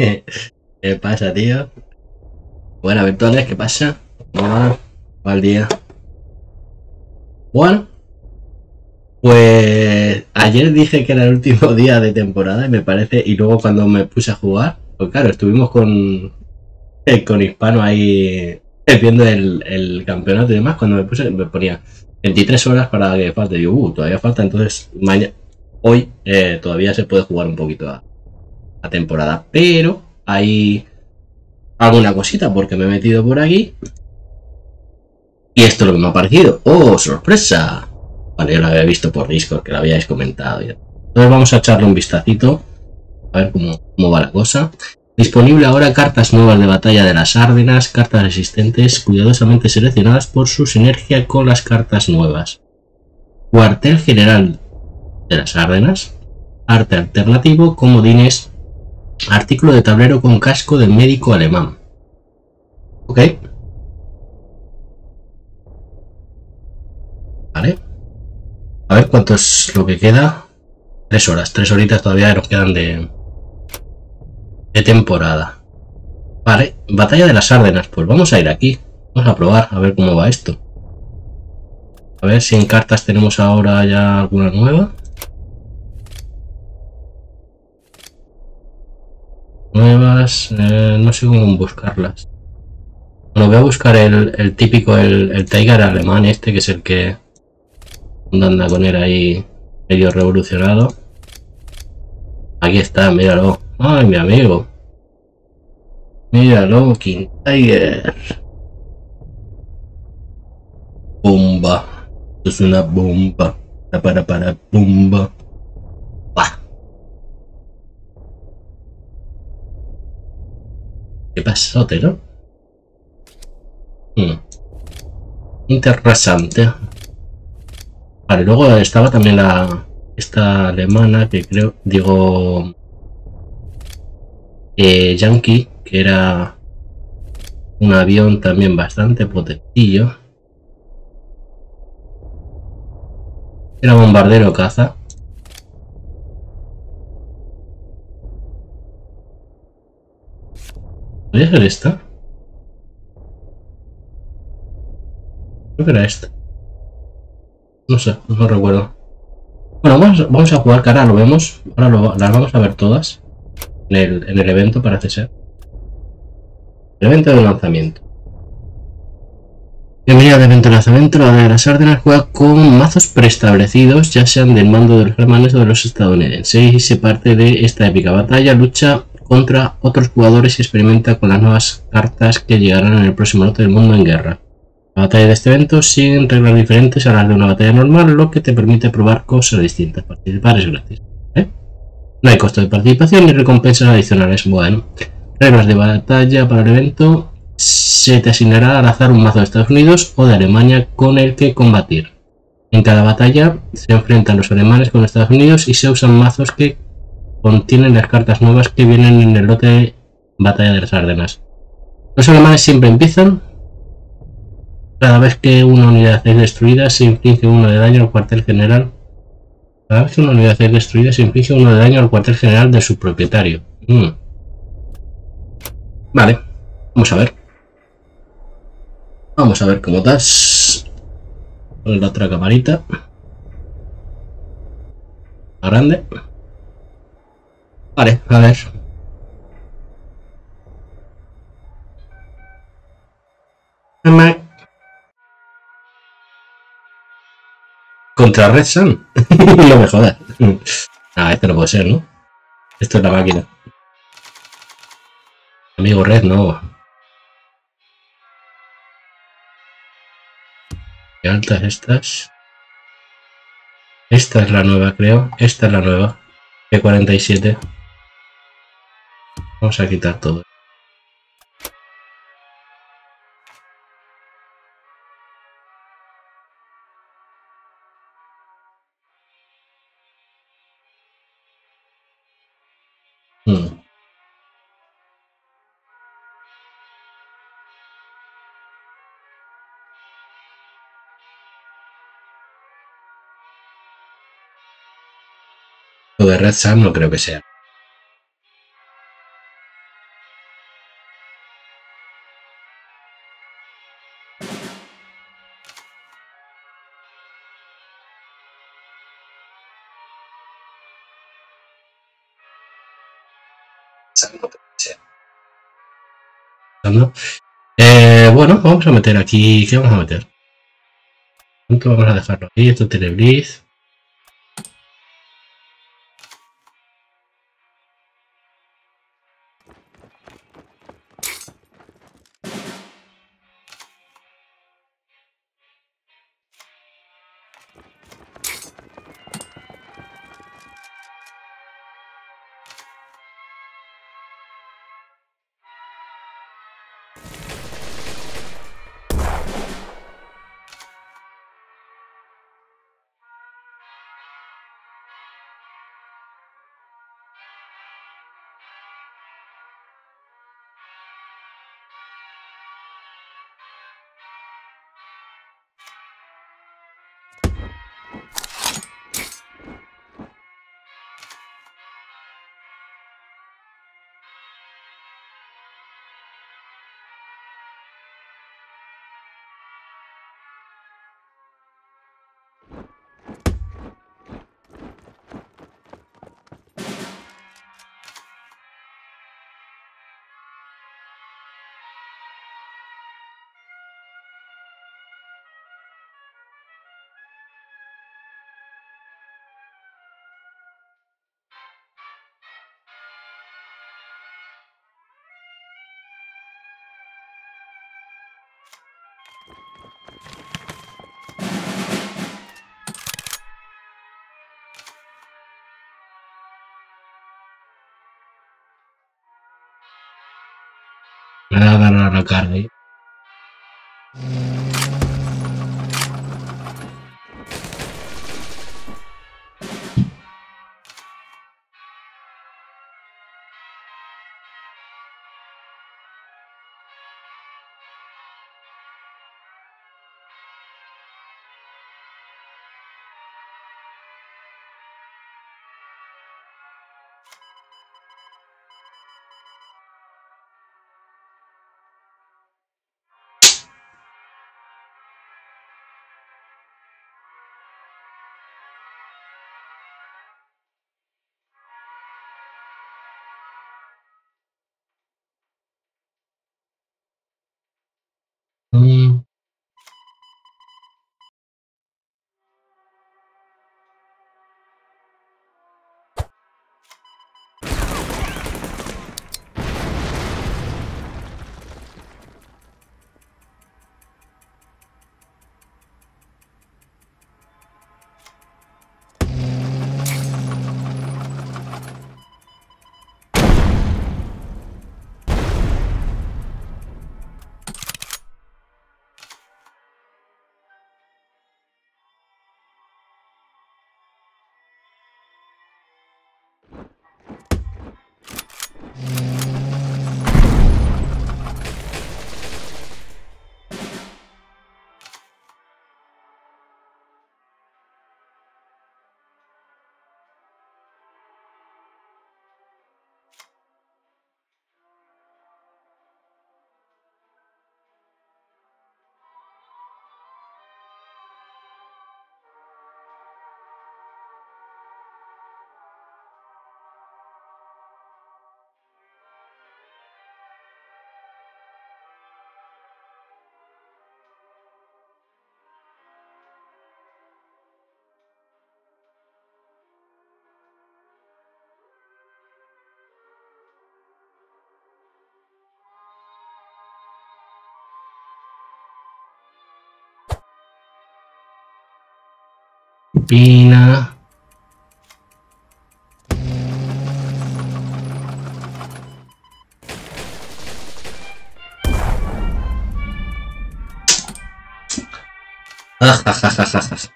¿Qué pasa, tío? Bueno, virtuales, ¿qué pasa? ¿Cómo va? ¿Va el día? Bueno. Pues ayer dije que era el último día de temporada y me parece, y luego cuando me puse a jugar, pues claro, estuvimos con, eh, con Hispano ahí viendo el, el campeonato y demás, cuando me puse, me ponía 23 horas para que falte, digo, uh, todavía falta, entonces hoy eh, todavía se puede jugar un poquito a, a temporada, pero hay alguna cosita porque me he metido por aquí y esto es lo que me ha parecido. ¡Oh, sorpresa! Vale, yo lo había visto por Discord, que lo habíais comentado. Entonces vamos a echarle un vistacito. A ver cómo, cómo va la cosa. Disponible ahora cartas nuevas de batalla de las Árdenas, cartas resistentes cuidadosamente seleccionadas por su sinergia con las cartas nuevas. Cuartel general de las Árdenas. Arte alternativo, comodines. Artículo de tablero con casco de médico alemán. Ok. Vale. A ver cuánto es lo que queda. Tres horas. Tres horitas todavía nos quedan de, de temporada. Vale. Batalla de las Árdenas. Pues vamos a ir aquí. Vamos a probar a ver cómo va esto. A ver si en cartas tenemos ahora ya alguna nueva. Nuevas, eh, no sé cómo buscarlas. Bueno, voy a buscar el, típico, el, el, Tiger alemán este, que es el que anda con él ahí medio revolucionado. Aquí está, míralo. Ay, mi amigo. Míralo, King Tiger. Bomba. es una bomba. Para, para, bomba. ¿Qué pasote, no? Hmm. Interesante. Vale, luego estaba también la esta alemana que creo, digo, eh, Yankee, que era un avión también bastante potentillo. Era bombardero caza. ¿Podría ser esta? Creo que era esta. No sé, no recuerdo. Bueno, vamos, a jugar, que ahora lo vemos. Ahora las vamos a ver todas. En el, en el evento, parece ser. El evento de lanzamiento. Bienvenido al evento de lanzamiento. La de las Árdenas juega con mazos preestablecidos, ya sean del mando de los alemanes o de los estadounidenses. Y se parte de esta épica batalla, lucha contra otros jugadores y experimenta con las nuevas cartas que llegarán en el próximo lote del mundo en guerra. La batalla de este evento siguen reglas diferentes a las de una batalla normal, lo que te permite probar cosas distintas. Participar es gratis. ¿eh? No hay costo de participación ni recompensas adicionales. Bueno, reglas de batalla para el evento. Se te asignará al azar un mazo de Estados Unidos o de Alemania con el que combatir. En cada batalla se enfrentan los alemanes con Estados Unidos y se usan mazos que contienen las cartas nuevas que vienen en el lote de batalla de las Ardenas. Los alemanes siempre empiezan cada vez que una unidad es destruida, se inflige uno de daño al cuartel general. Cada vez que una unidad es destruida, se inflige uno de daño al cuartel general de su propietario. Mm. Vale, vamos a ver. Vamos a ver cómo estás. Con la otra camarita. Grande. Vale, a ver. Contra Red Sun. no me jodas. Ah, esto no puede ser, ¿no? Esto es la máquina. Amigo Red, no. ¿Qué altas estas? Esta es la nueva, creo. Esta es la nueva. P47. Vamos a quitar todo. Hmm. Lo de Red Sun no creo que sea. Eh, bueno, vamos a meter aquí. ¿Qué vamos a meter? ¿Cuánto vamos a dejarlo aquí? Esto tiene blitz. cargue. La carne. Mm. Pina. Ay,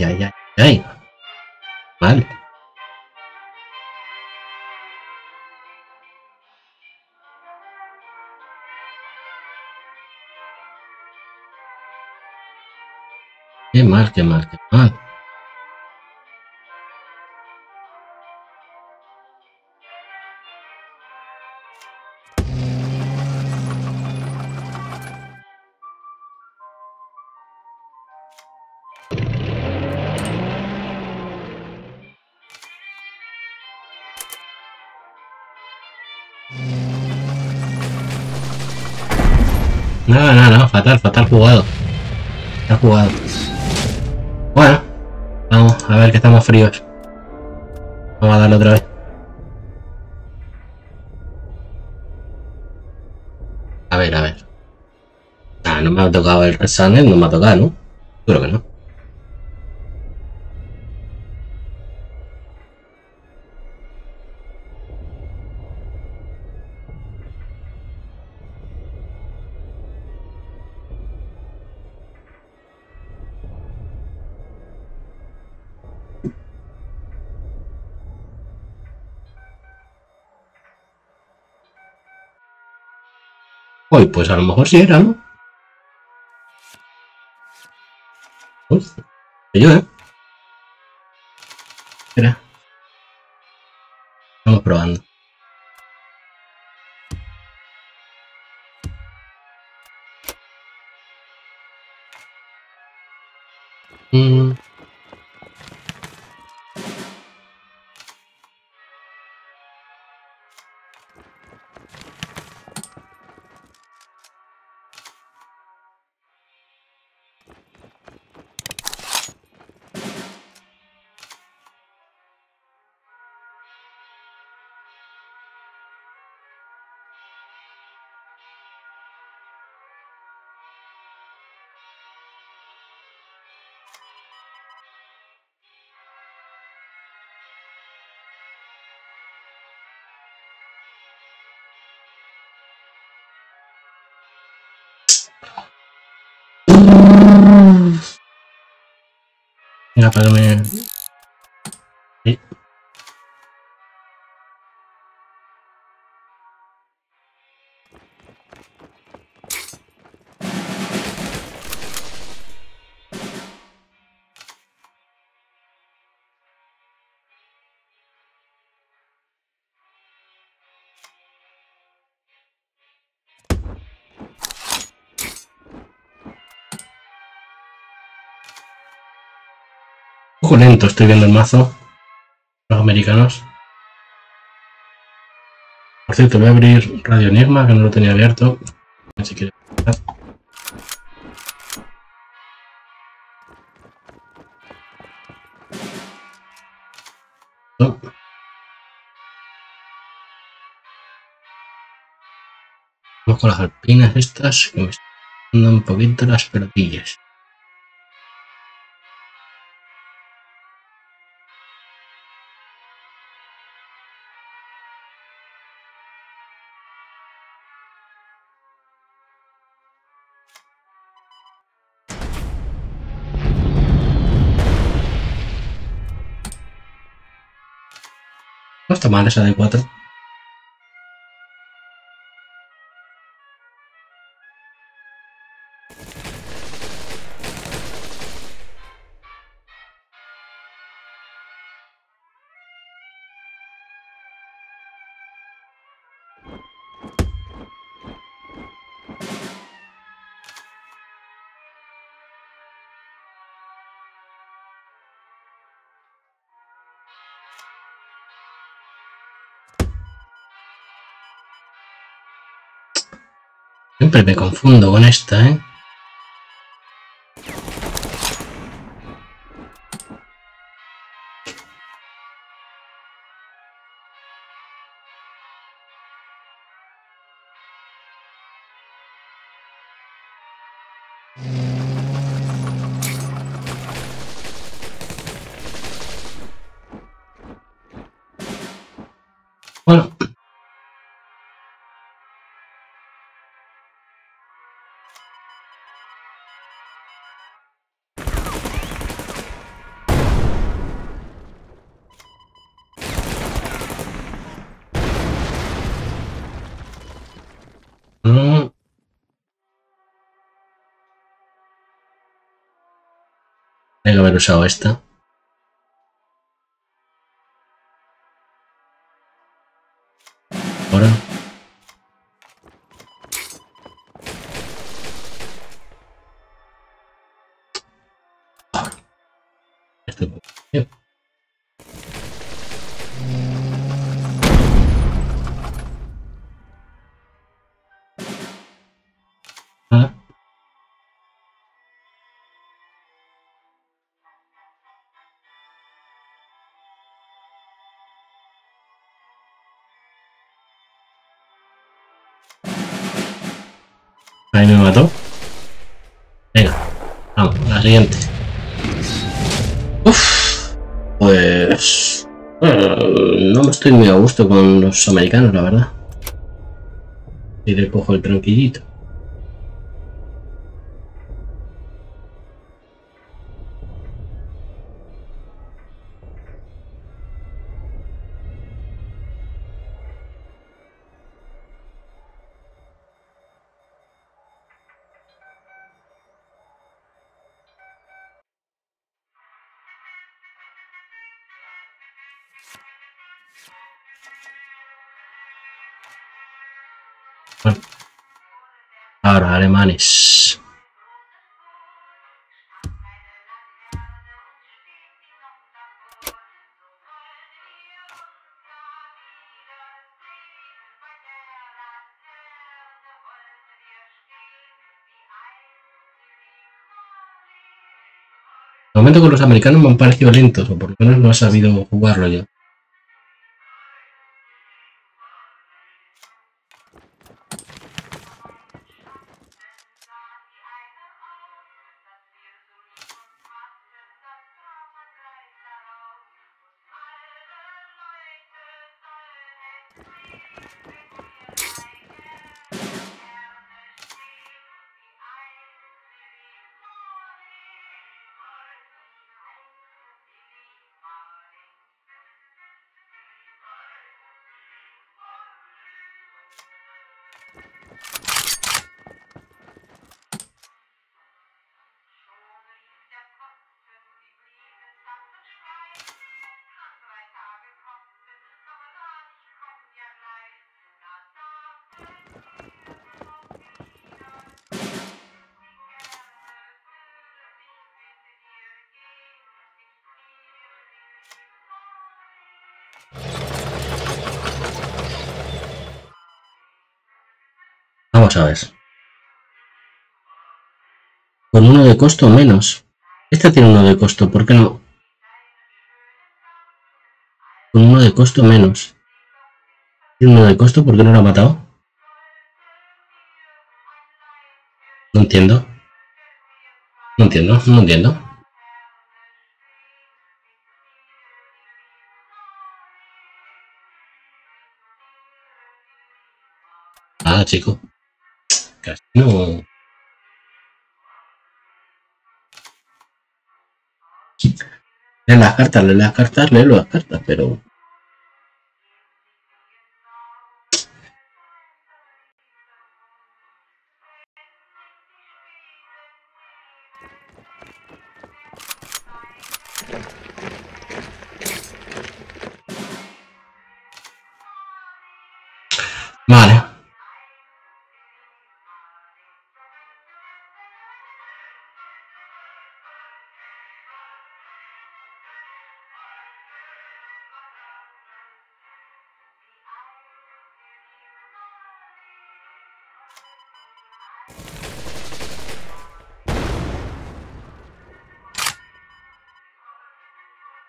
ay, ay, ay. Vale. Qué mal, qué mal, qué mal. Fatal, fatal jugado. Fatal jugado. Bueno, vamos a ver que estamos fríos. Vamos a darle otra vez. A ver, a ver. Ah, no me ha tocado el Red no me ha tocado, ¿no? Creo que no. Pues a lo mejor sí era, ¿no? Uy, yo, ¿eh? Espera. Vamos probando. Estoy viendo el mazo. Los americanos. Por cierto, voy a abrir Radio Enigma, que no lo tenía abierto. Si quiere. No. Vamos con las alpinas estas, que me están dando un poquito las pelotillas. No está mal esa de 4. Siempre me confundo con esta, ¿eh? Haber usado esta. Uf, pues... eh, no me estoy muy a gusto con los americanos, la verdad. Y le cojo el tranquillito. Bueno. Ahora, alemanes. De momento con los americanos me han parecido lentos, o por lo menos no he sabido jugarlo yo. Costo menos. Esta tiene uno de costo, ¿por qué no? Uno de costo menos. Tiene uno de costo, ¿por qué no lo ha matado? No entiendo. No entiendo, no entiendo. Ah, chico. Casi no. Lee las cartas, lee las cartas, lee las cartas, pero.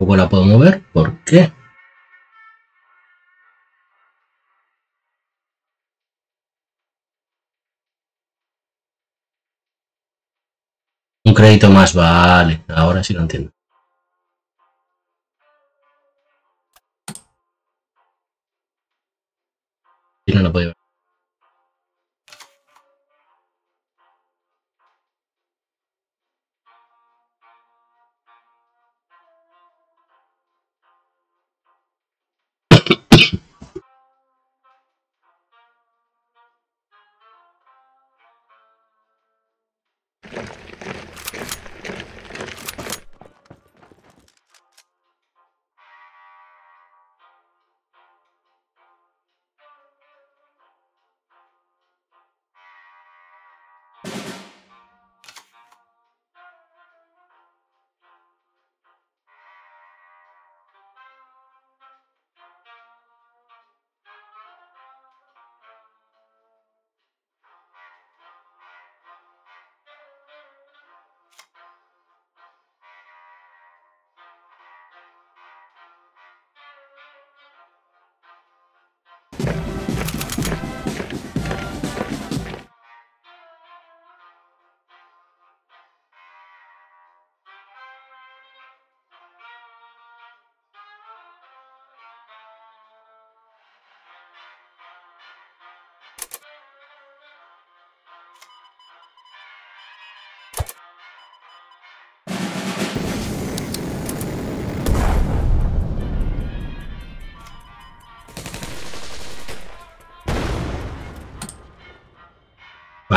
Tampoco la puedo mover, ¿por qué? Un crédito más, vale. Ahora sí lo entiendo. Si no, no puedo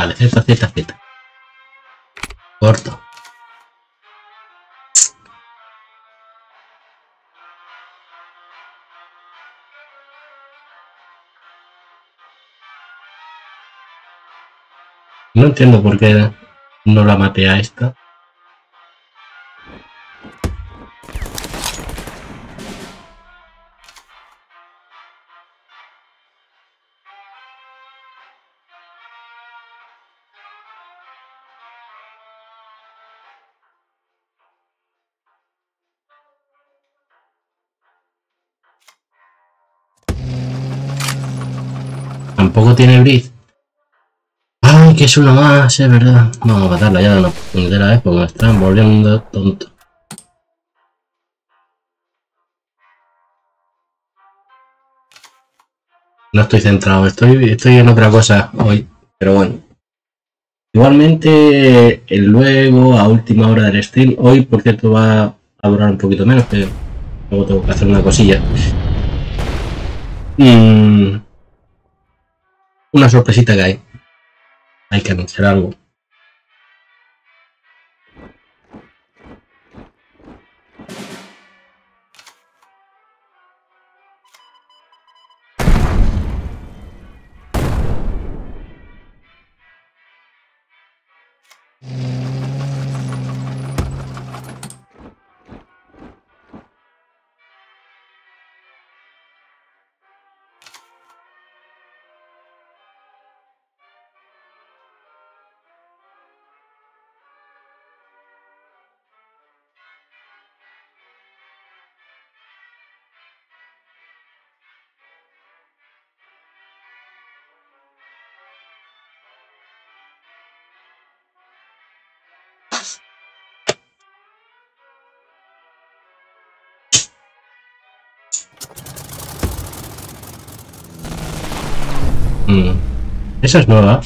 Vale, Z, Z. Corto. No entiendo por qué no la maté a esta. Tampoco tiene bridge. ¡Ay, que es una más! Es verdad. Vamos a matarla ya de una puñetera vez porque me están volviendo tonto. No estoy centrado, estoy, estoy en otra cosa hoy. Pero bueno. Igualmente, el luego, a última hora del stream, hoy por cierto va a durar un poquito menos, que luego tengo que hacer una cosilla. Y una sorpresita que hay. Hay que anunciar algo. Esa es nueva.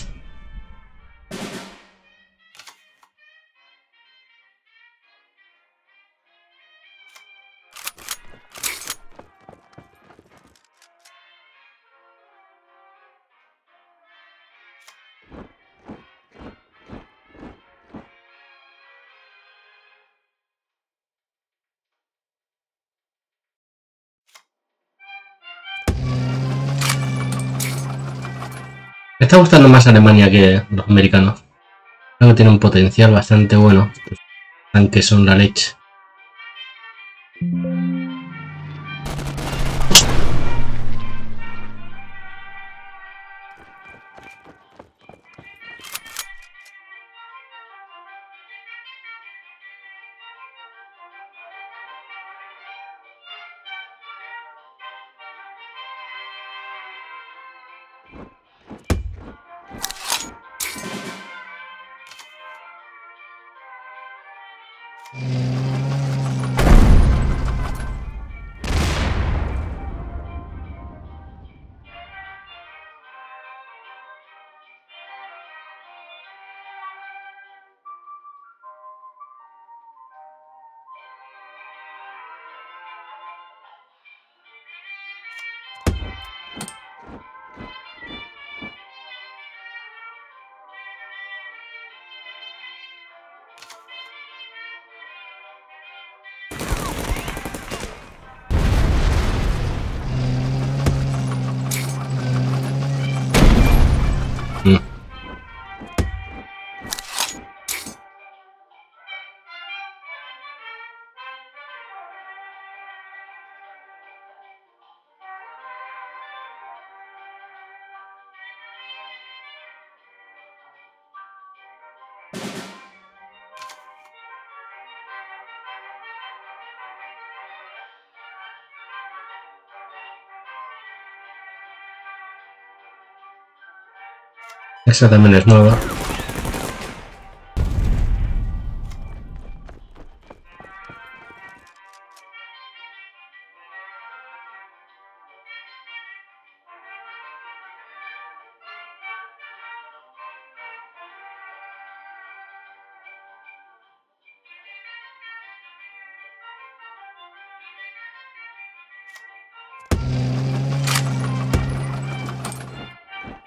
Está gustando más Alemania que los americanos. Creo que tiene un potencial bastante bueno. Tanques son la leche. Esa también es nueva.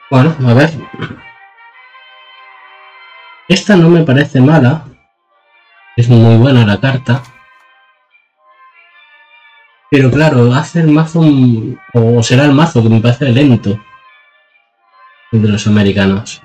Bueno, a ver. Esta no me parece mala. Es muy buena la carta. Pero claro, hace el mazo... O será el mazo que me parece lento. El de los americanos.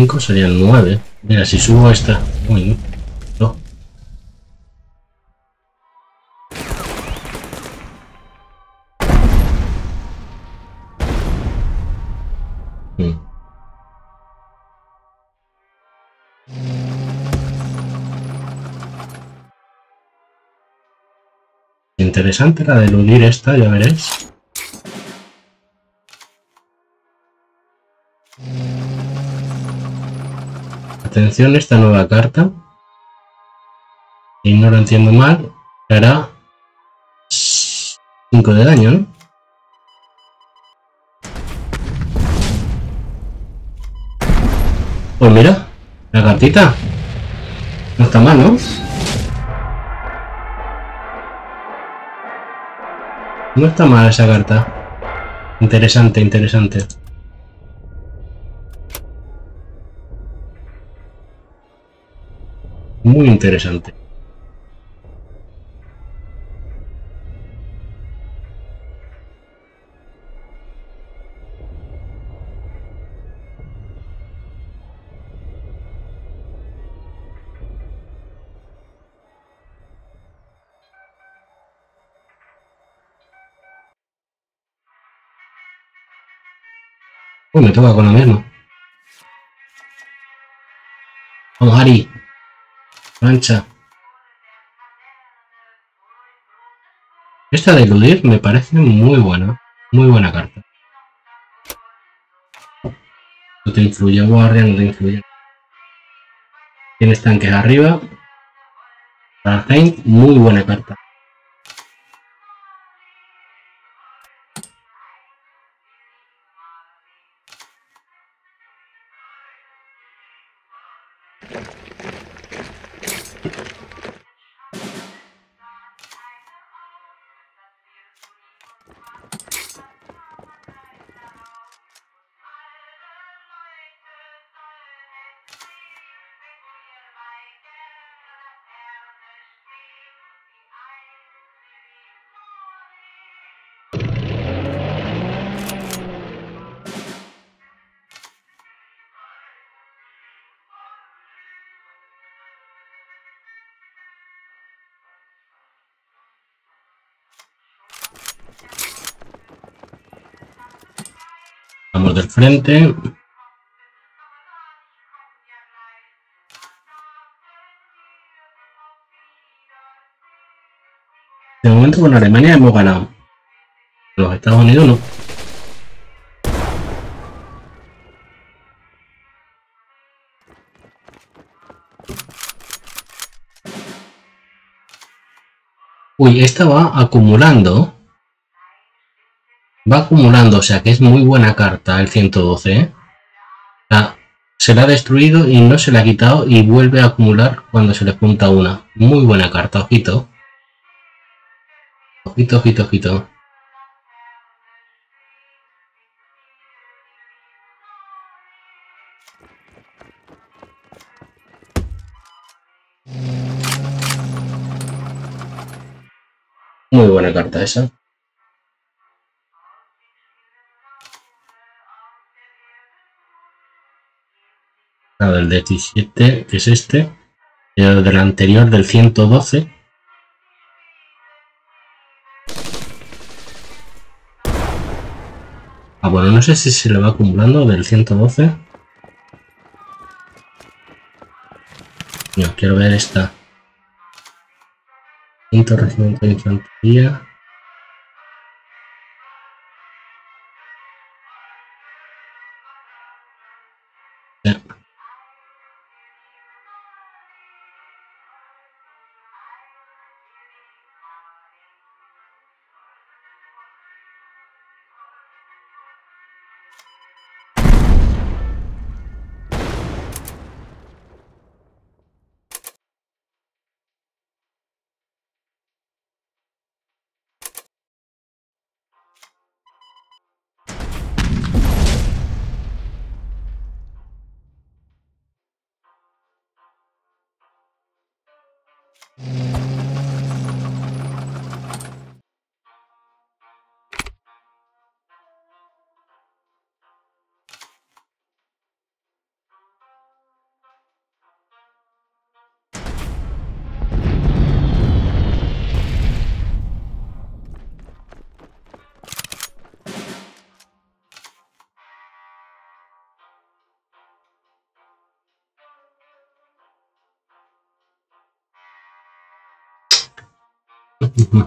5 serían 9. Mira, si subo esta... Uy, no. Mm. Interesante la de eludir esta, ya veréis. Atención esta nueva carta. Y no lo entiendo mal, hará 5 de daño, ¿no? Pues mira, la cartita. No está mal, ¿no? No está mal esa carta. Interesante, interesante. Muy interesante. Uy, me toca con lo mismo. Vamos, Ari. Mancha. Esta de eludir me parece muy buena. Muy buena carta. No te influye guardia, no te influye. Tienes tanques arriba. Para muy buena carta. De momento con Alemania hemos ganado. Los Estados Unidos no. Uy, esta va acumulando. Va acumulando, o sea que es muy buena carta el 112. ¿eh? se la ha destruido y no se la ha quitado y vuelve a acumular cuando se le junta una. Muy buena carta, ojito. Ojito, ojito, ojito. Muy buena carta esa. La del 17, que es este. Y el del anterior, del 112. Ah, bueno, no sé si se le va acumulando del 112. No, quiero ver esta. Quinto regimiento de infantería.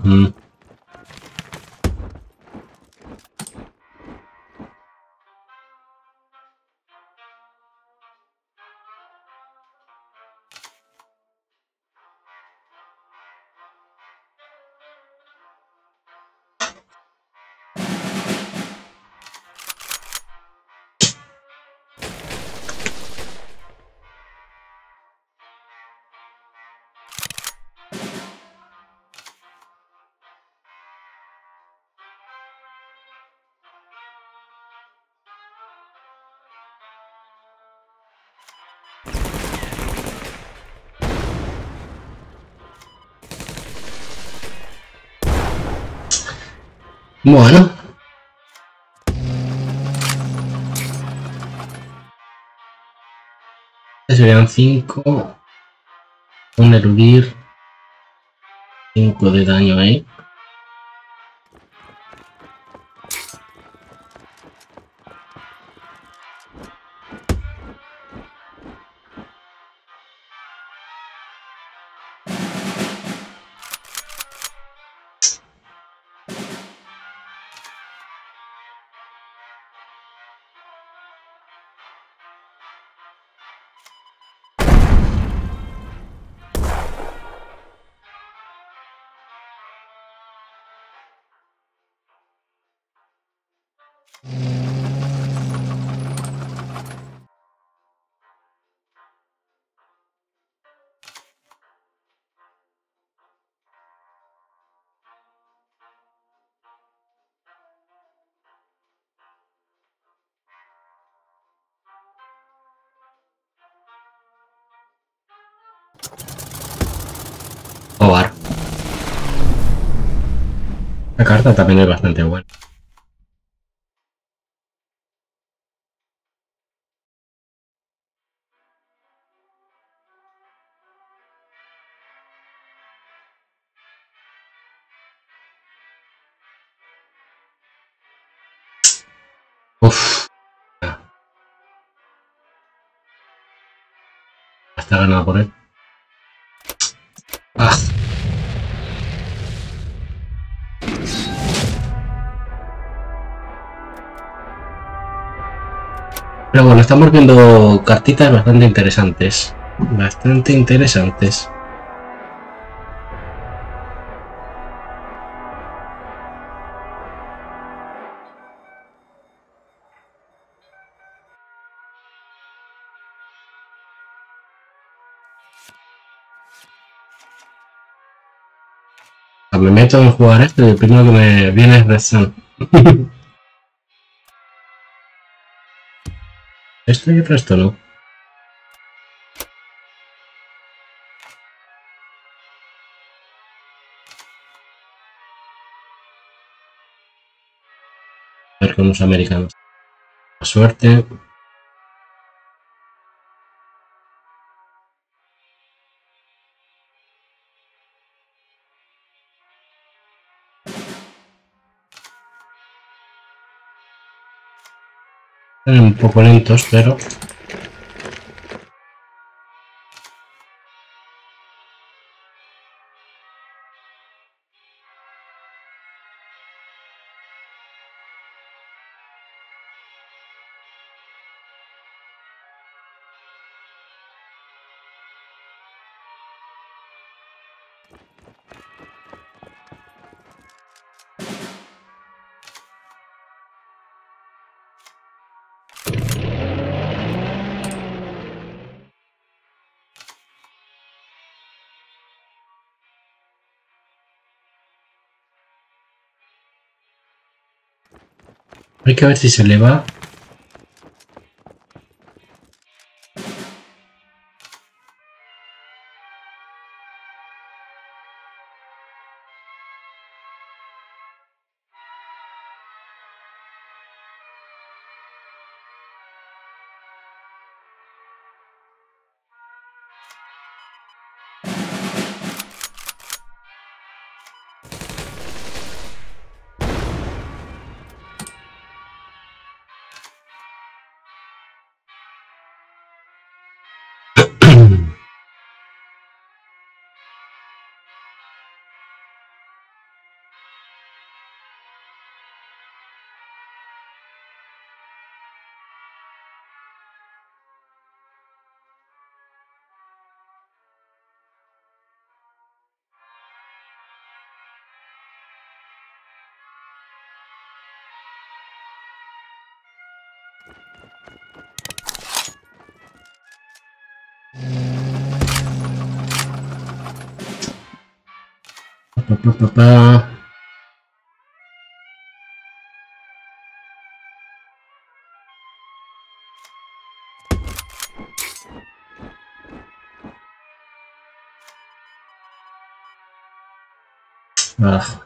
Mm-hmm. Bueno. Serían 5. Un erudir. 5 de daño ahí. La carta también es bastante buena. Ganado por él. Ah. Pero bueno, estamos viendo cartitas bastante interesantes. Bastante interesantes. Meto en jugar esto el primero que me viene es Red Sun. esto y el resto no. A ver con los americanos. Suerte. Un poco lentos, pero Hay que ver si se le va. また。Ah.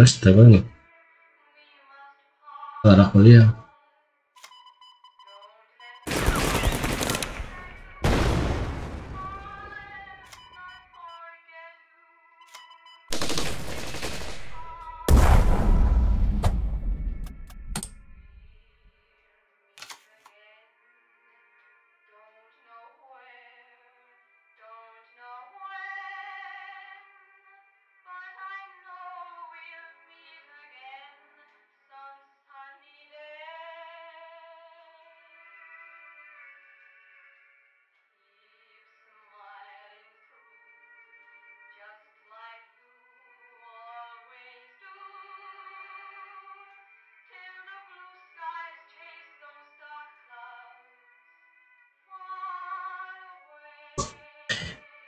No está bueno. Toda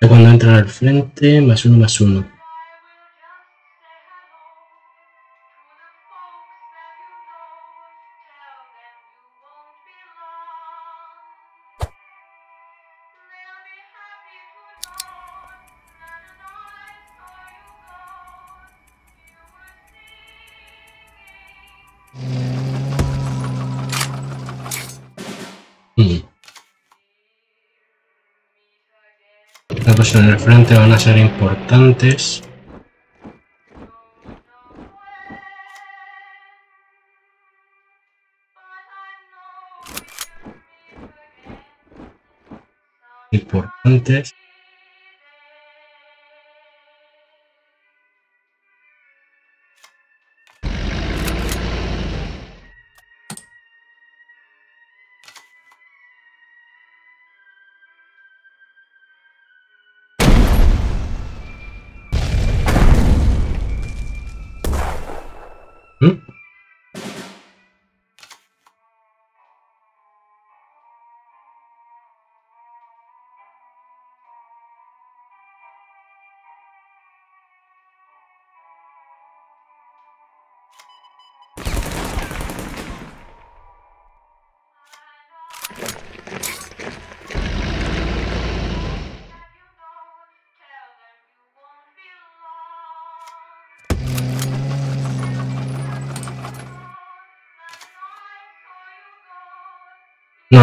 cuando entran al frente, más uno más uno. En el frente van a ser importantes. Importantes.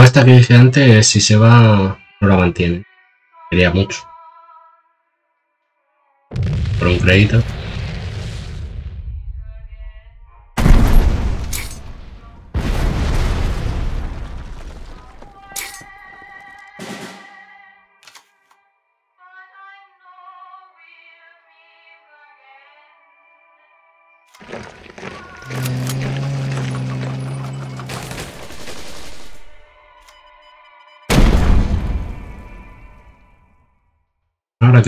No, esta que dije antes, si se va, no la mantiene. Sería mucho. Por un crédito.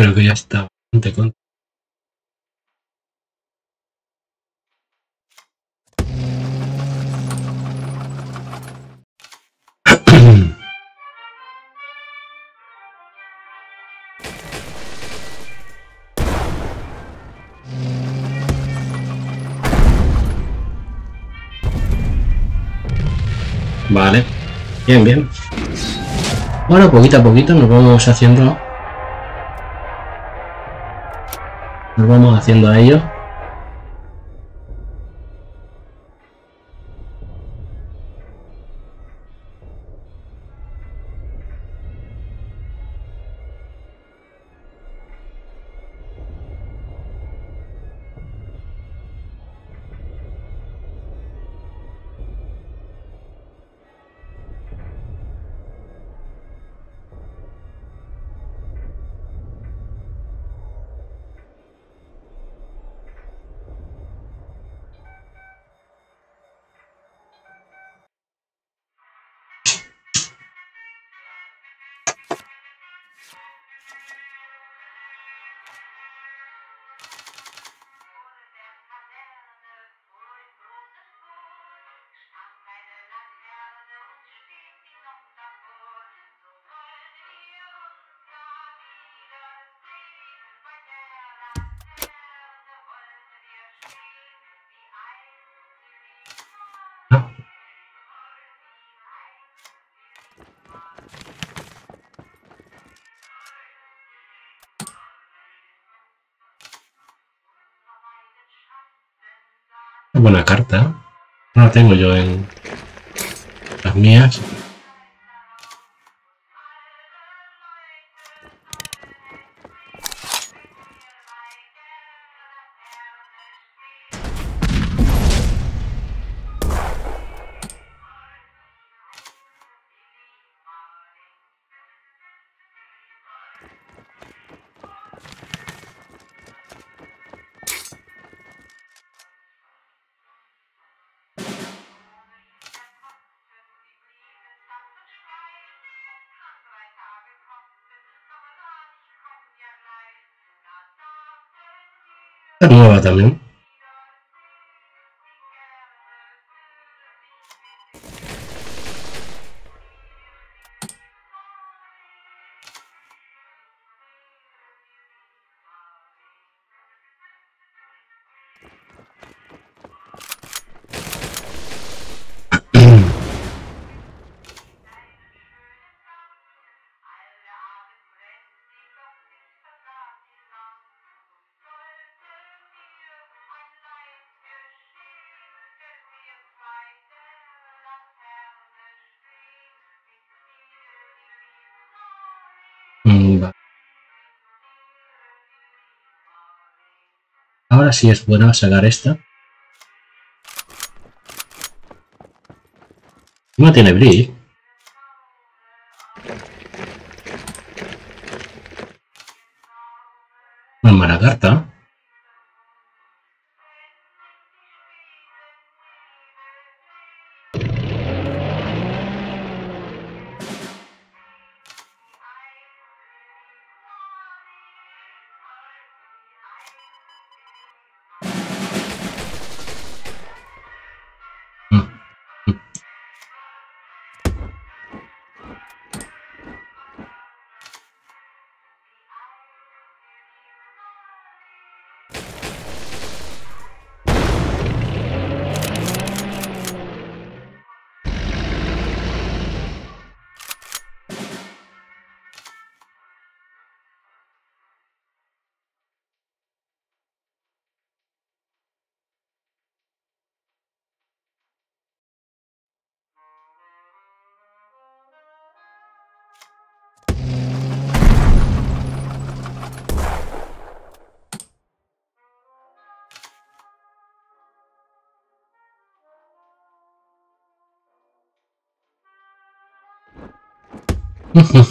Creo que ya está bastante Vale, bien, bien. Bueno, poquito a poquito nos vamos haciendo. Nos vamos haciendo a ello. Tengo yo en las mías. También. Sí es bueno sacar esta. No tiene brillo. Una mala carta. Mm-hmm.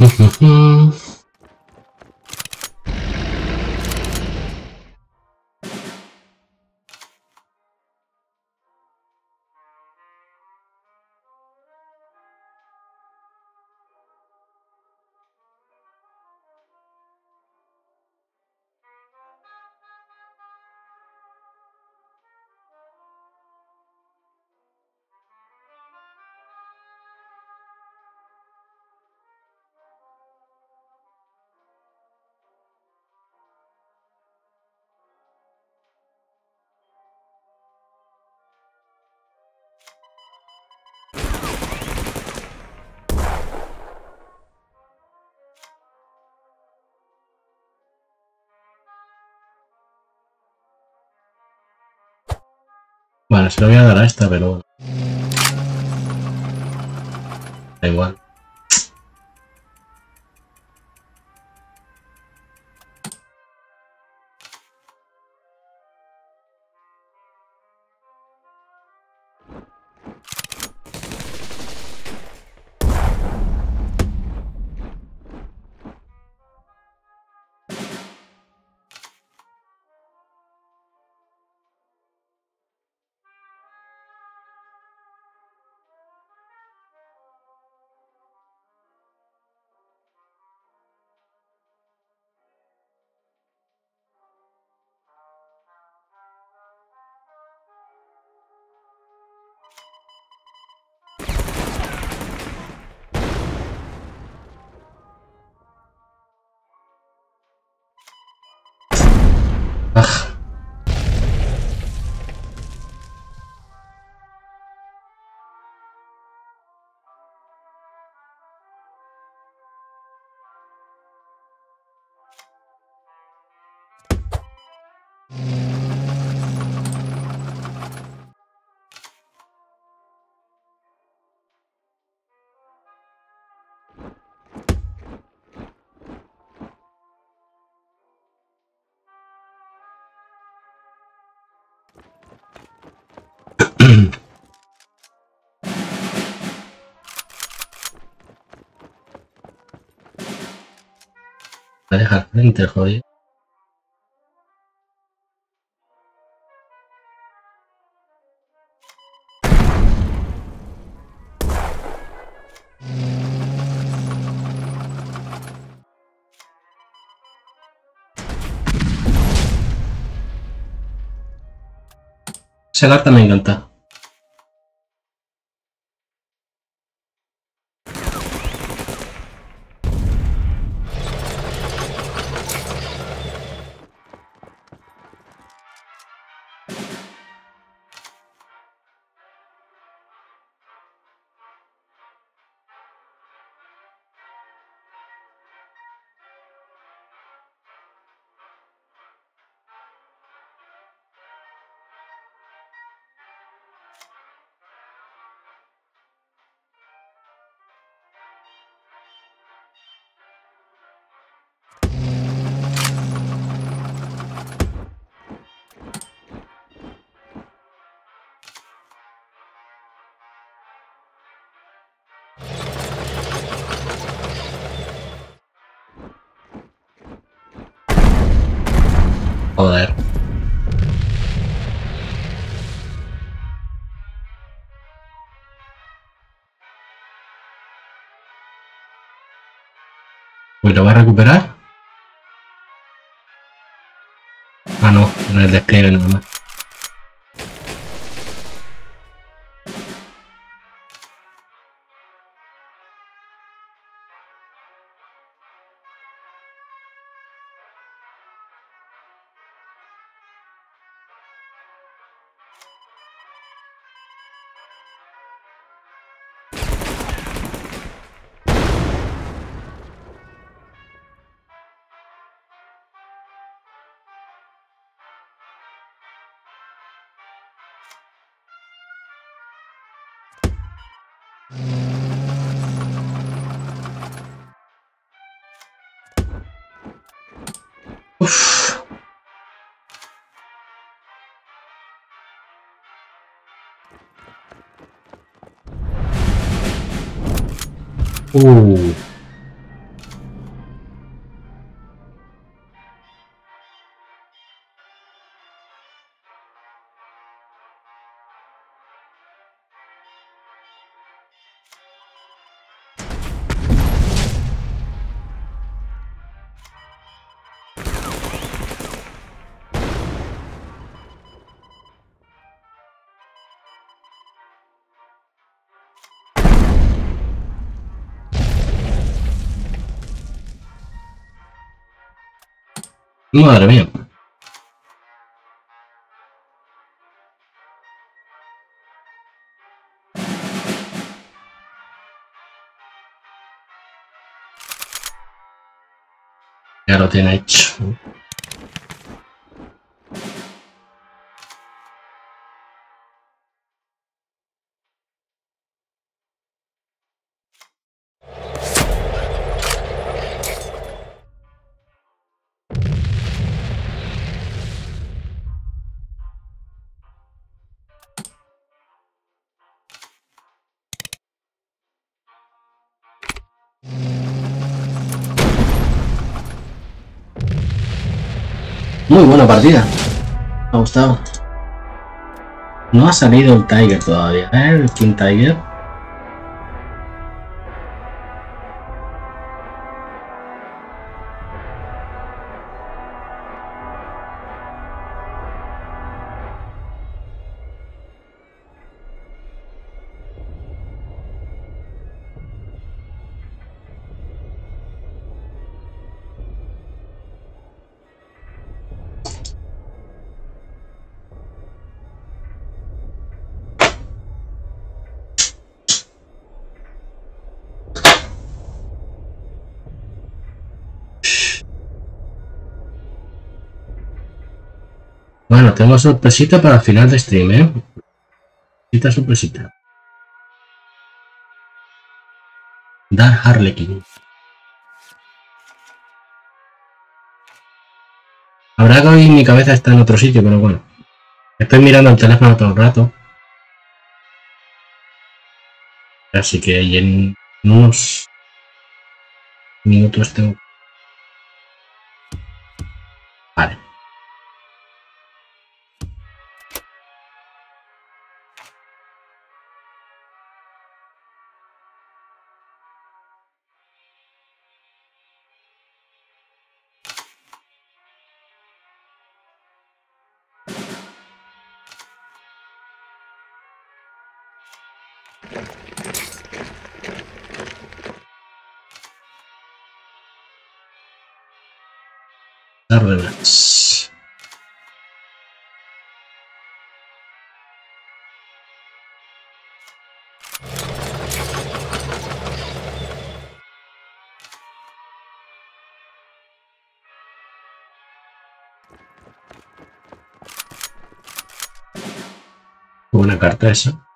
Lo voy a dar a esta, pero. Da igual. Ah. Al frente, joder. Esa carta me encanta. Lo va a recuperar. Ah, no, en el despliegue nada más. Uf. Uh. Madre mía. Ya lo tiene hecho. Muy buena partida. Me ha gustado. No ha salido el Tiger todavía. El King Tiger. Bueno, tengo sorpresita para el final de stream, ¿eh? Sorpresita, sorpresita. Dan Harlequin. Habrá que hoy mi cabeza está en otro sitio, pero bueno. Estoy mirando el teléfono todo el rato. Así que en unos minutos tengo... Vale. Relax. Buena carta esa.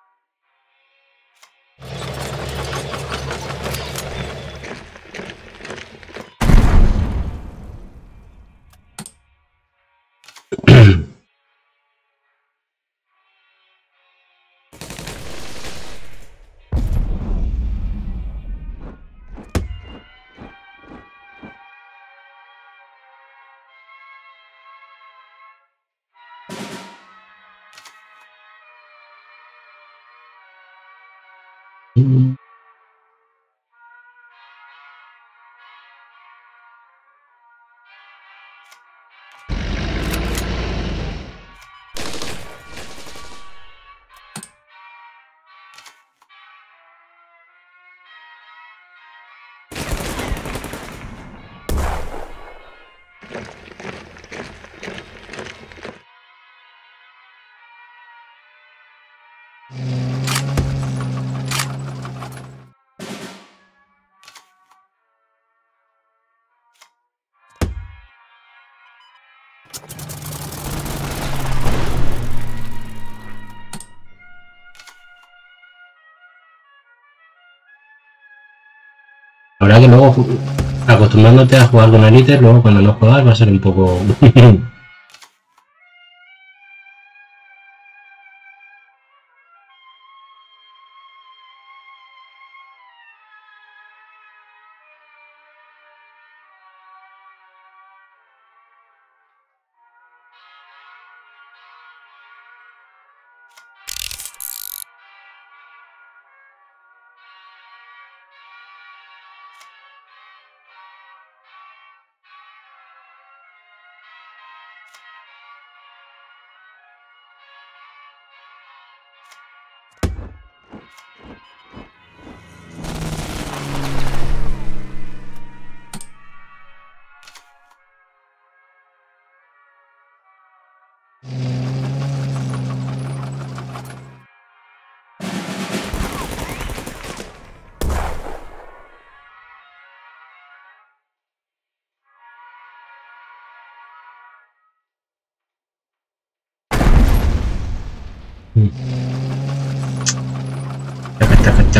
Acostumbrándote a jugar con Elite, luego cuando no juegas va a ser un poco...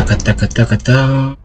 ta ta ta ta ta.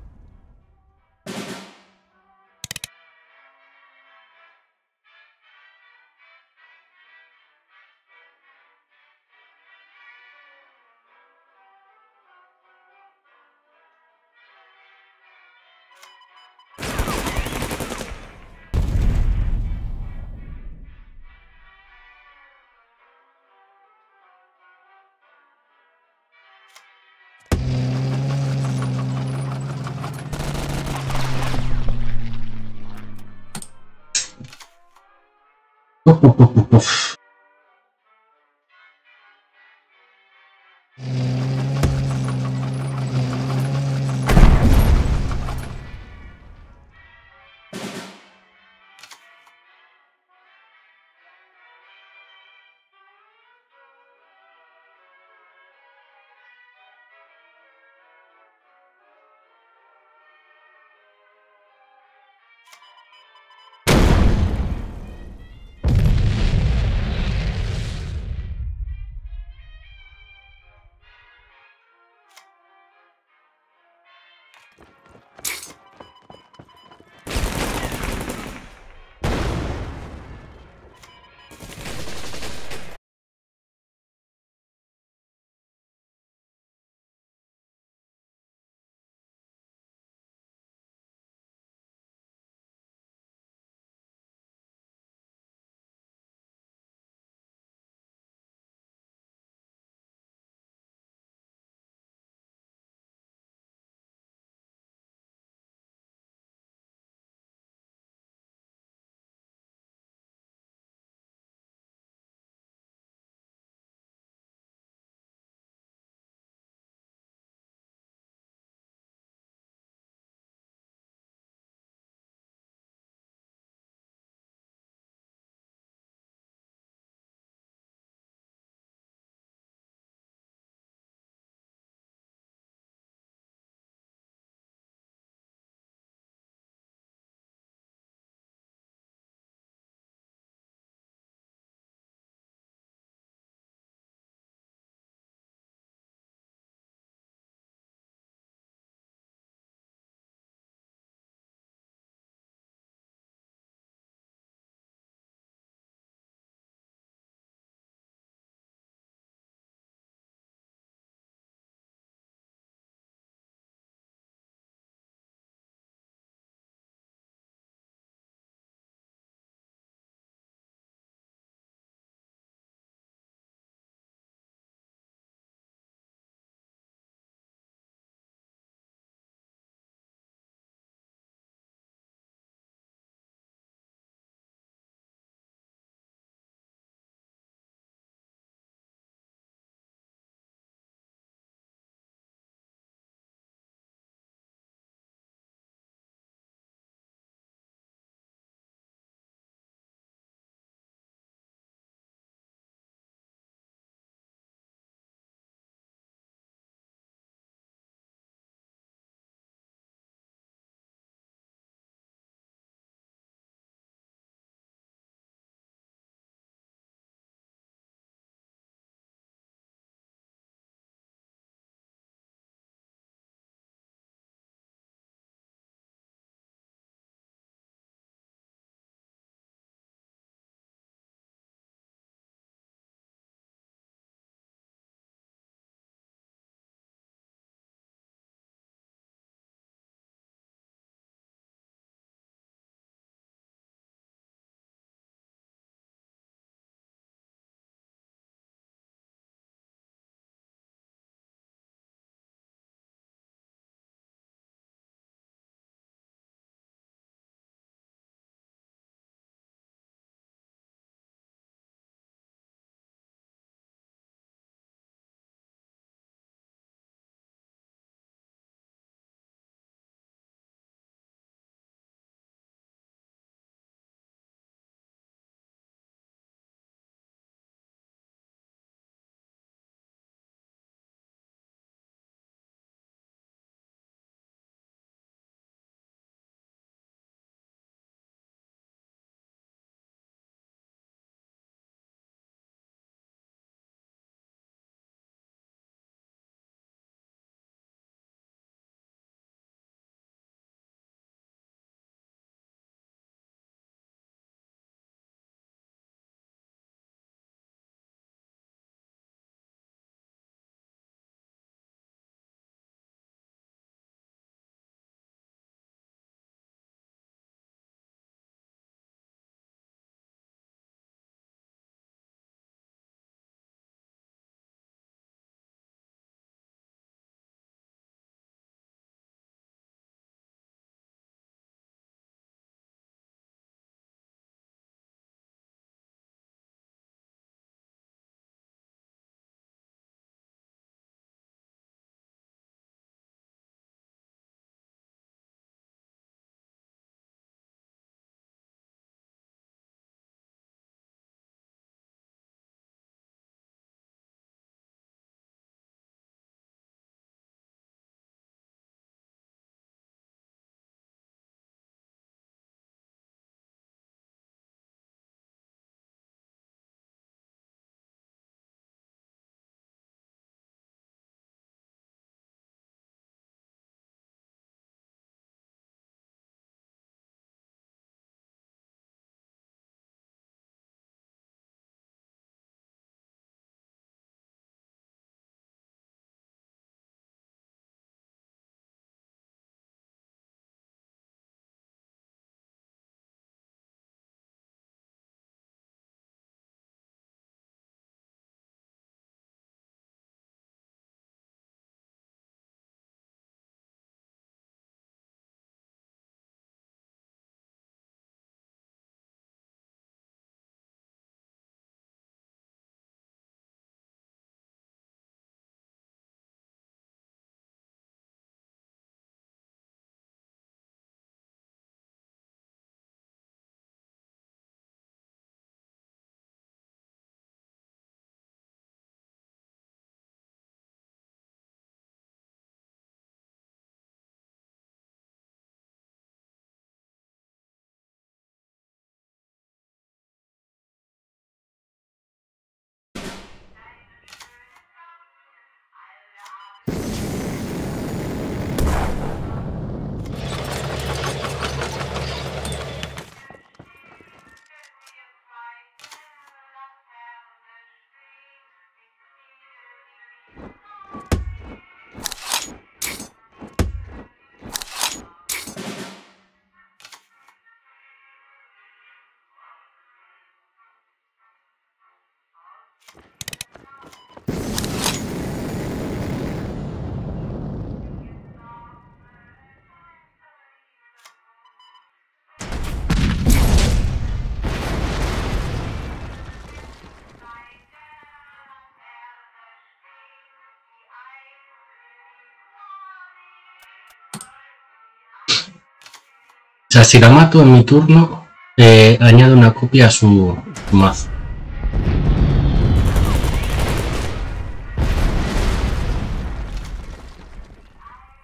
O sea, si la mato en mi turno, eh, añado una copia a su mazo.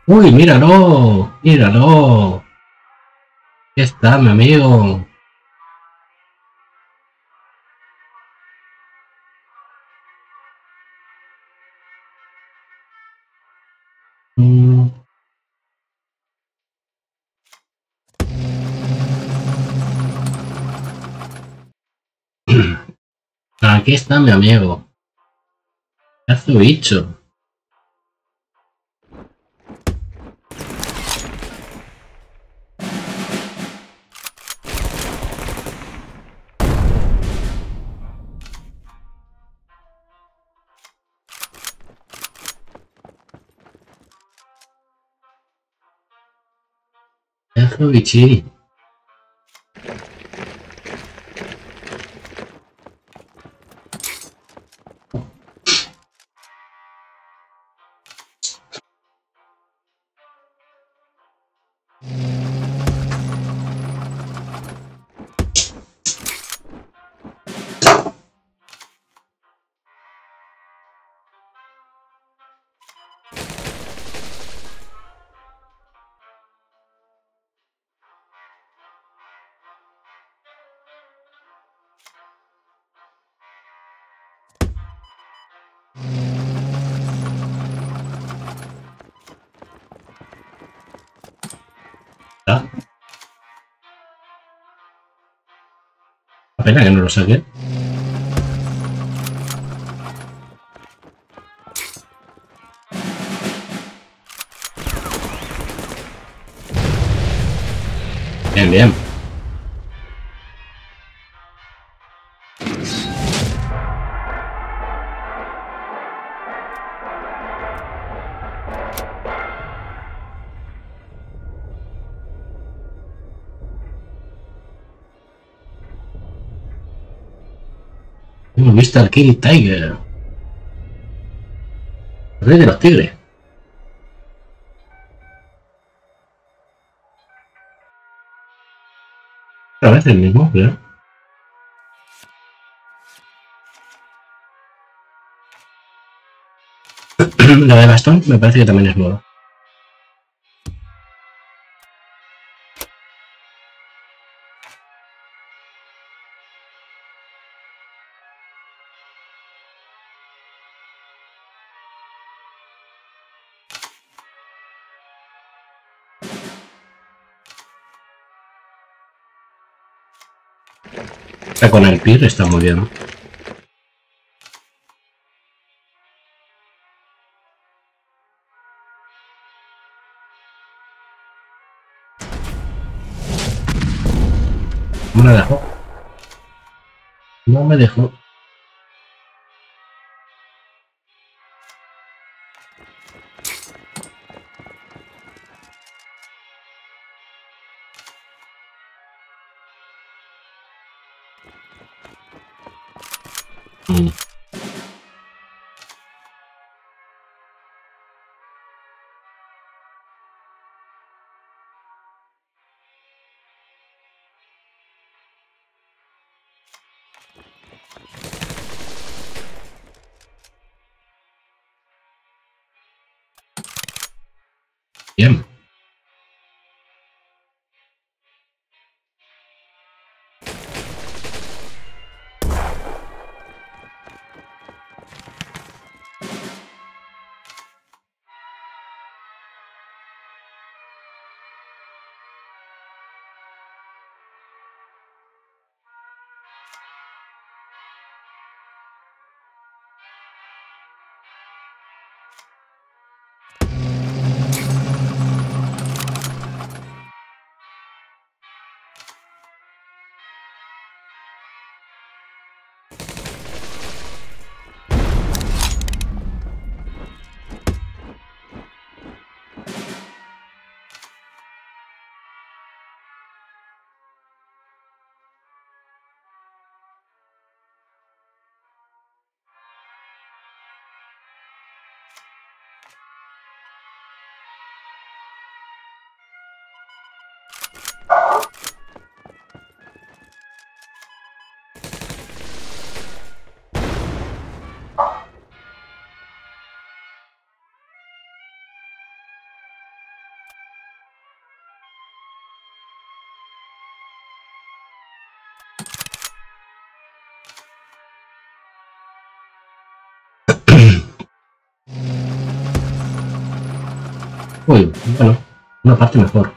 Uy, míralo, míralo. ¿Qué está, mi amigo? Aquí está mi amigo. ¿Qué hace bicho? Lo saque. Bien, bien. Visto al King Tiger. rey de los tigres. A veces el mismo, creo. La de bastón me parece que también es nueva. Con el PIR, está muy bien. No me dejó. No me dejó. Bueno, una parte mejor.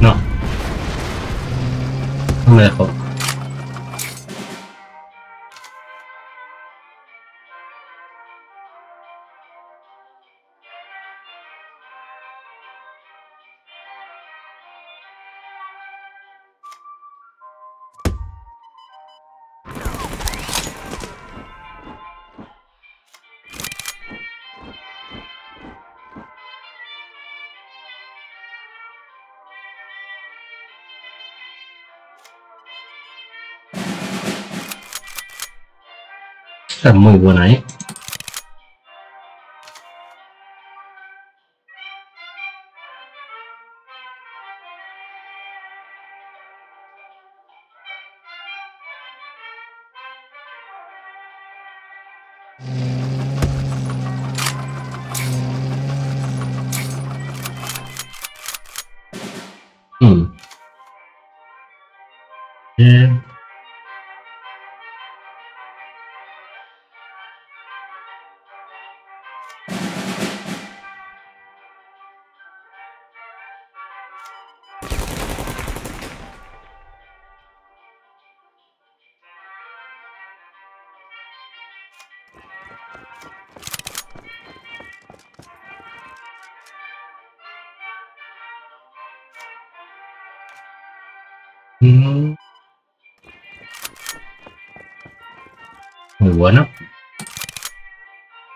No. No me dejó. Esta es muy buena, ¿eh?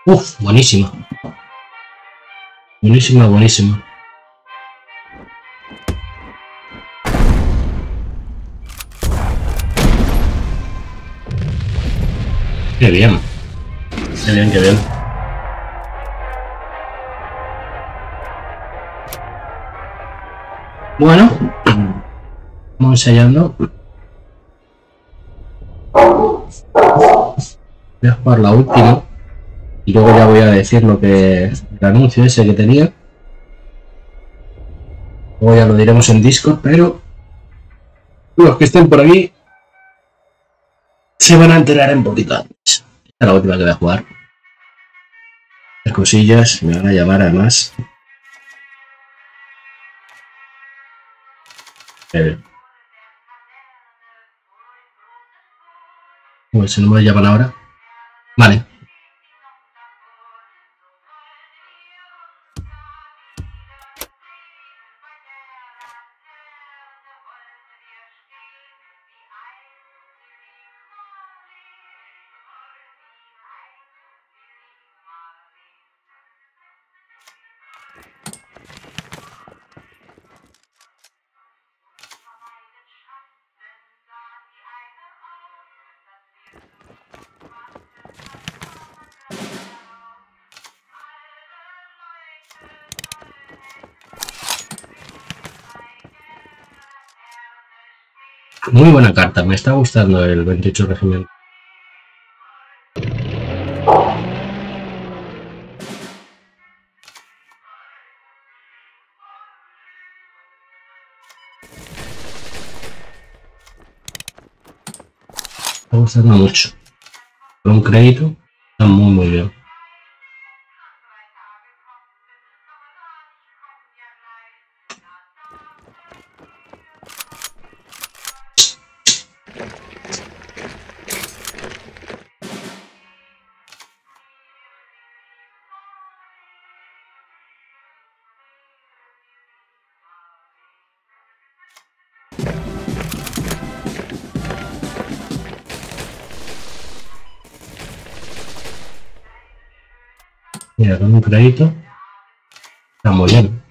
Uf, buenísima. Buenísima, buenísima. Qué bien. Qué bien, qué bien. Bueno, vamos ensayando. Voy a jugar la última. Y luego ya voy a decir lo que. el anuncio ese que tenía. Luego ya lo diremos en Discord, pero. Los que estén por aquí. Se van a enterar en poquito antes. Esta es la última que voy a jugar. Las cosillas, me van a llamar además. Eh. Pues si no me llaman ahora. Vale. Muy buena carta, me está gustando el 28 regimiento. está gustando mucho. Por un crédito, está muy muy bien. Un crédito. Está muy bien.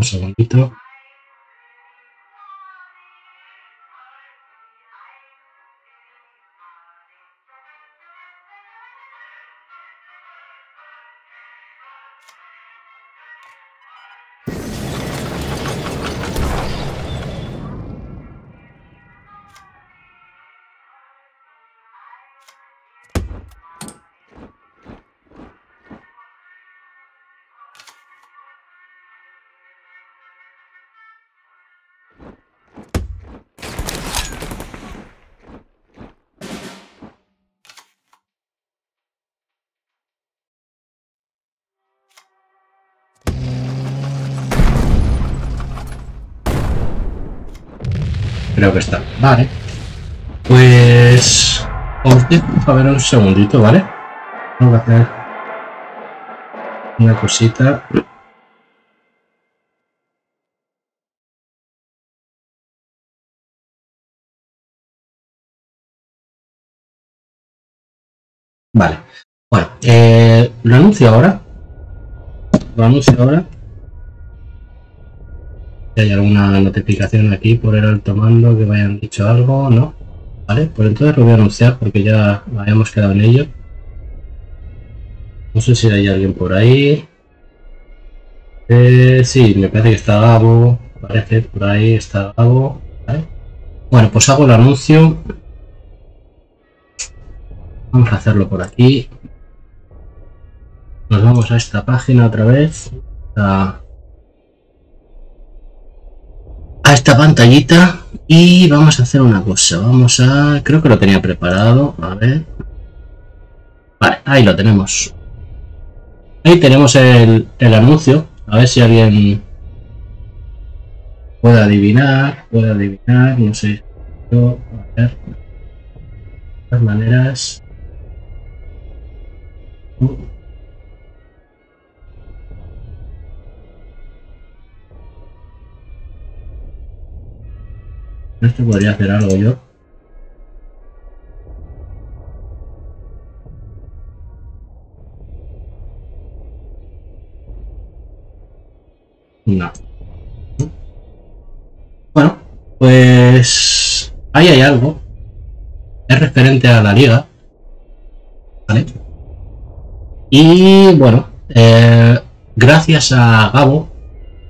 Un segundito. Creo que está. Vale. Pues... Os dejo a ver un segundito, ¿vale? Tengo que hacer una cosita. Vale. Bueno, eh, lo anuncio ahora. Lo anuncio ahora. Hay alguna notificación aquí por el alto mando que me hayan dicho algo, ¿no? Vale, pues entonces lo voy a anunciar porque ya habíamos quedado en ello. No sé si hay alguien por ahí. Eh, sí, me parece que está Gabo. Parece por ahí está Gabo. Bueno, pues hago el anuncio. Vamos a hacerlo por aquí. Nos vamos a esta página otra vez. A, a esta pantallita. Y vamos a hacer una cosa. Vamos a... Creo que lo tenía preparado. A ver. Ahí lo tenemos. Ahí tenemos el, el anuncio. A ver si alguien puede adivinar. Puede adivinar. No sé. Yo, a ver. De todas maneras. Esto podría hacer algo yo. No. Bueno, pues ahí hay algo. Es referente a la liga. ¿Vale? Y bueno, eh, gracias a Gabo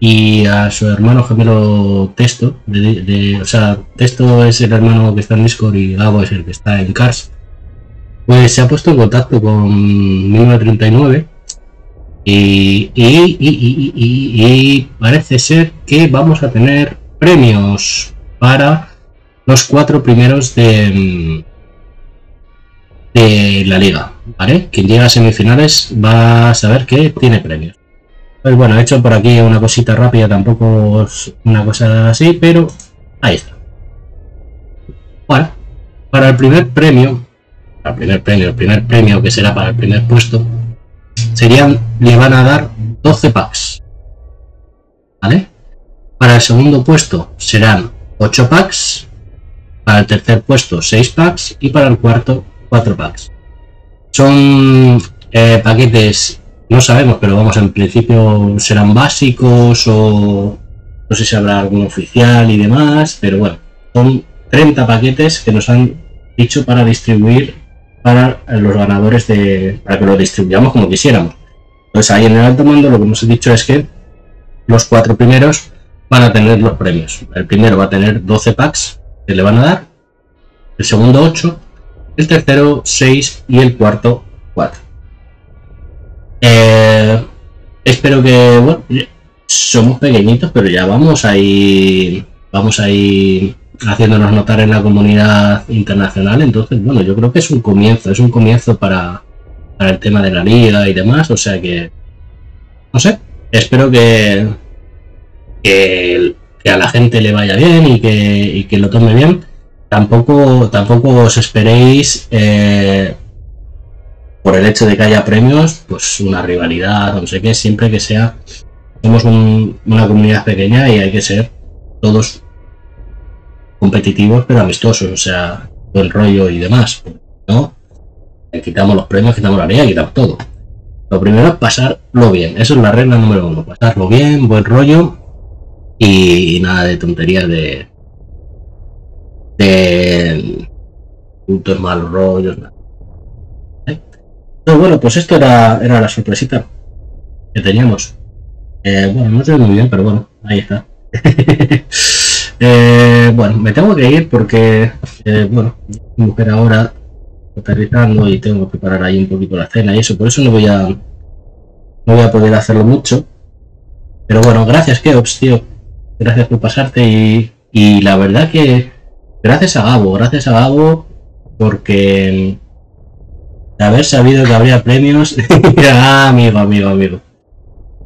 y a su hermano gemelo Testo, o sea, Testo es el hermano que está en Discord y Gabo es el que está en Cars, pues se ha puesto en contacto con 1939 y, y, y, y- y- y parece ser que vamos a tener premios para los cuatro primeros de, de la liga, ¿vale? Quien llega a semifinales va a saber que tiene premios. Pues bueno, he hecho por aquí una cosita rápida, tampoco es una cosa así, pero ahí está. Bueno, para el primer premio, el primer premio, el primer premio que será para el primer puesto, serían, le van a dar 12 packs. ¿Vale? Para el segundo puesto serán 8 packs, para el tercer puesto 6 packs y para el cuarto 4 packs. Son Eh, paquetes no sabemos, pero vamos, en principio serán básicos o no sé si habrá algún oficial y demás, pero bueno, son 30 paquetes que nos han dicho para distribuir para los ganadores de para que lo distribuyamos como quisiéramos. Entonces ahí en el alto mando lo que hemos dicho es que los cuatro primeros van a tener los premios. El primero va a tener 12 packs que le van a dar, el segundo 8, el tercero 6 y el cuarto 4. Eh, espero que, bueno, somos pequeñitos, pero ya vamos ahí, vamos ahí haciéndonos notar en la comunidad internacional. Entonces, bueno, yo creo que es un comienzo, es un comienzo para, para el tema de la liga y demás. O sea que, no sé, espero que, que, a la gente le vaya bien y que, que lo tome bien. Tampoco, tampoco os esperéis eh, por el hecho de que haya premios, pues una rivalidad, no sé qué, siempre que sea. Somos una comunidad pequeña y hay que ser todos competitivos pero amistosos, o sea, buen rollo y demás. ¿No? Quitamos los premios, quitamos la liga, quitamos todo. Lo primero es pasarlo bien, eso es la regla número uno, pasarlo bien, buen rollo y, nada de tonterías de de malos rollos, nada. Bueno, pues esto era, era la sorpresita que teníamos. Eh, bueno, no sé muy bien, pero bueno, ahí está. Eh, bueno, me tengo que ir porque, eh, bueno, mujer ahora aterrizando y tengo que preparar ahí un poquito la cena y eso, por eso no voy a no voy a poder hacerlo mucho. Pero bueno, gracias Keops, tío. Gracias por pasarte y, y la verdad que gracias a Gabo, gracias a Gabo porque de haber sabido que habría premios, ah, amigo, amigo, amigo.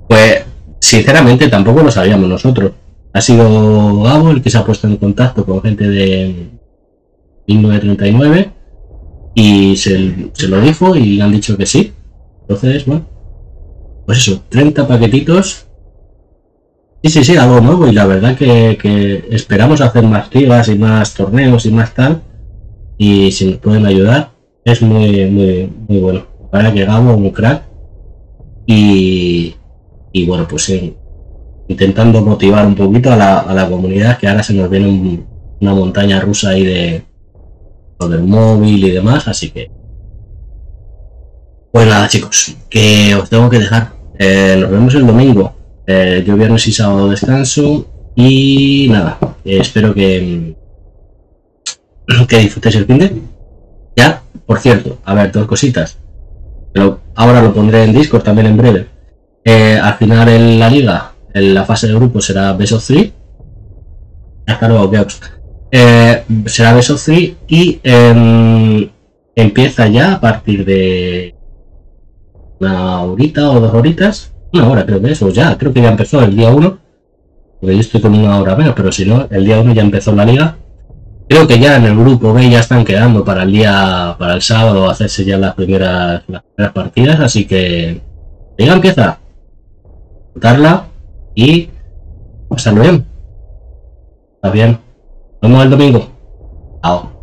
Pues sinceramente tampoco lo sabíamos nosotros. Ha sido Gabo el que se ha puesto en contacto con gente de 1939 y se, lo dijo y han dicho que sí. Entonces, bueno, pues eso, 30 paquetitos. Sí, sí, sí, algo nuevo y la verdad que, esperamos hacer más ligas y más torneos y más tal. Y si nos pueden ayudar, es muy, muy, muy bueno. Para que Gabo un crack. Y, y bueno, pues intentando motivar un poquito a la, comunidad que ahora se nos viene una montaña rusa ahí de del móvil y demás, así que pues nada chicos, que os tengo que dejar. Eh, nos vemos el domingo. Eh, yo viernes y sábado descanso y nada, espero que que disfrutéis el fin de ya, por cierto, a ver, dos cositas. Pero ahora lo pondré en Discord también en breve. Eh, al final en la liga en la fase de grupo será Best of 3. Eh, será Best of 3 y em, empieza ya a partir de una horita o dos horitas. Una hora creo que eso, ya, creo que ya empezó el día 1. Porque yo estoy con una hora menos, pero si no, el día 1 ya empezó la liga. Creo que ya en el grupo B ya están quedando para el día, para el sábado, hacerse ya las primeras, las primeras partidas, así que liga empieza. Darla y pasarlo bien. Está bien. Nos vemos el domingo. Chao.